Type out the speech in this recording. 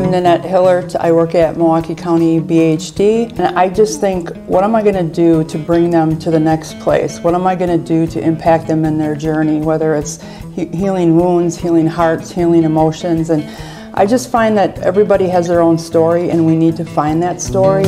I'm Nanette Hillert. I work at Milwaukee County BHD, and I just think, what am I going to do to bring them to the next place? What am I going to do to impact them in their journey, whether it's he healing wounds, healing hearts, healing emotions, and I just find that everybody has their own story, and we need to find that story.